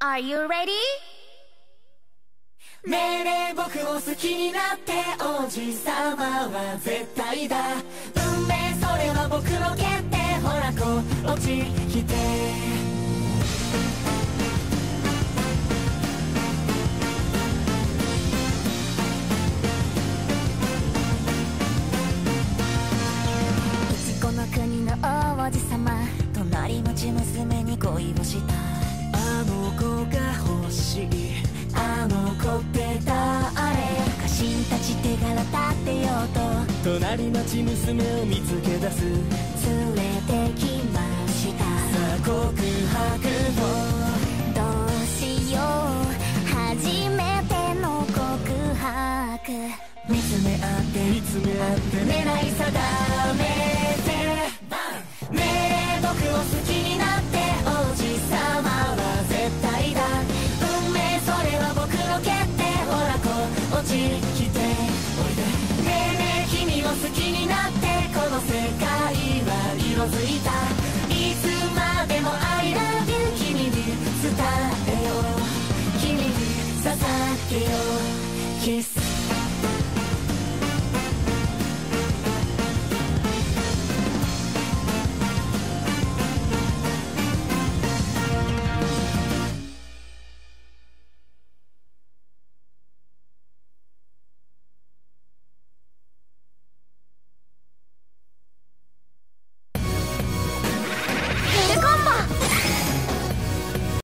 Are you ready? 命令僕を好きになって王子様は絶対だ運命それは僕の決こっちていちこの国の王子様隣町娘に恋をしたあの子が欲しいあの子って誰家臣たち手柄立てようと隣町娘を見つけ出す連れてきました。さあ告白をどうしよう。初めての告白。見つめ合って見つめ合って狙い定めて命令僕を好きになって王子様は絶対だ運命それは僕の決定ほらこっち来て。おいで。命令君を好きになってこの世界は色づいた。けよ Kiss